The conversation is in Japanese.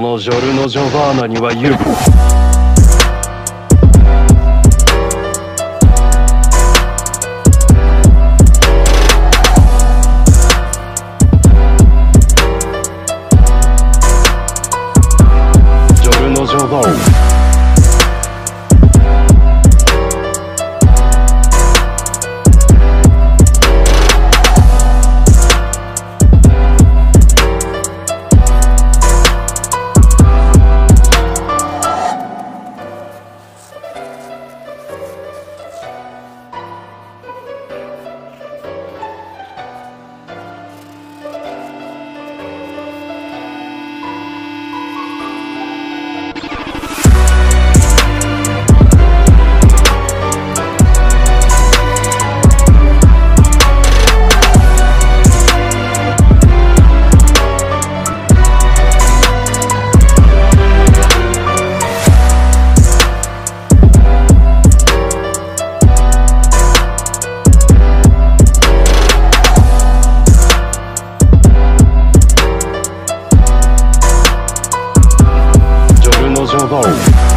のジョルノ・ジョバーナには言うジョルノ・ジョバーナ。of.